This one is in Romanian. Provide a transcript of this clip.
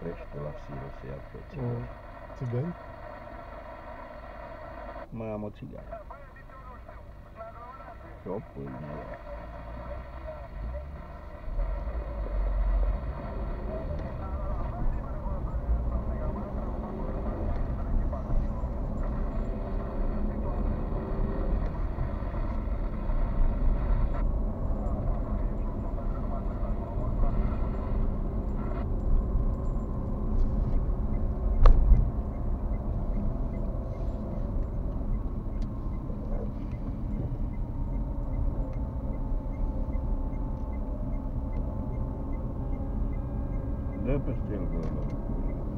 oprește la siră să ia pe Uh, țigani? Mai am o țigară. Și o pâine. Dă that bitch still good.